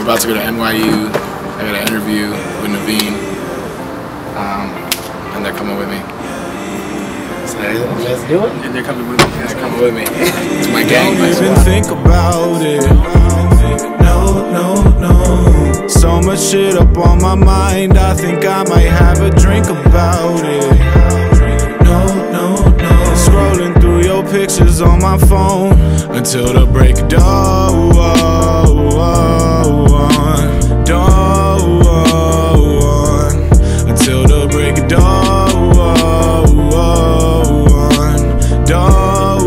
we're about to go to NYU. I got an interview with Naveen, um, and they're coming with me. So let's do it. And they're coming with me. They're coming with me. it's my gang. Don't my even squad. think about it. No, no, no. So much shit up on my mind. I think I might have a drink about it. No, no, no. Scrolling through your pictures on my phone until the break of dawn. Dawn. Break of dawn. Dawn.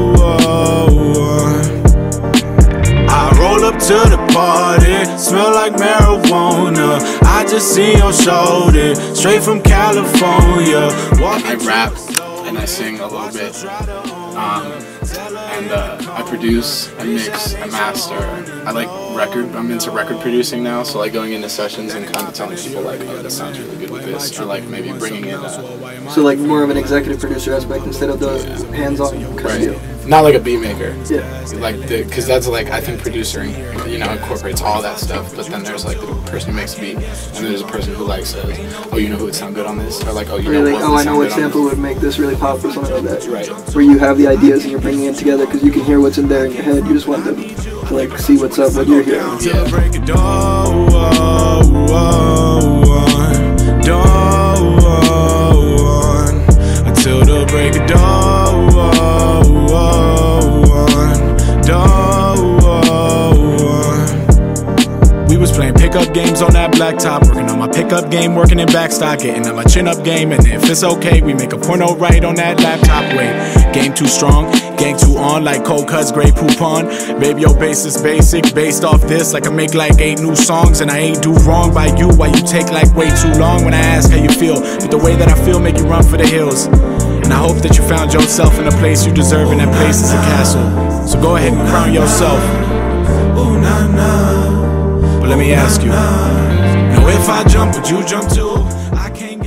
I roll up to the party, smell like marijuana. I just see your shoulder, straight from California. Walking rap and I sing a little bit. Um, and uh, I produce, I mix, I master. I like record. I'm into record producing now, so like going into sessions and kind of telling people like, oh, that sounds really good with this, or like maybe bringing in. Uh, So like more of an executive producer aspect instead of the hands-on kind of deal. right. Not like a beat maker. Yeah. Like the, cause that's like I think producing, you know, incorporates all that stuff. But then there's like the person who makes the beat, and there's a person who like says, oh, you know who would sound good on this, or like, oh, you Or oh, know what like, oh, I know what sample would make this really pop or something like that. Right. Where you have the ideas and you're bringing it together because you can hear what's in there in your head. You just want them to like see what's up, what you're hearing. Till the break of dawn. Dawn. Until the break of dawn. Dawn. Pickup games on that blacktop, working on my pickup game, working in backstock, getting on my chin up game, and if it's okay, we make a porno right on that laptop. Wait, game too strong, gang too on, like cold cuts, Grey Poupon. Baby, your bass is basic, based off this, like I make like eight new songs, and I ain't do wrong by you. Why you take like way too long when I ask how you feel? But the way that I feel make you run for the hills. And I hope that you found yourself in a place you deserve, and that place is a castle. So go ahead and crown yourself. Ooh, nah, nah. Me ask you. If I jump, would you jump too? I can't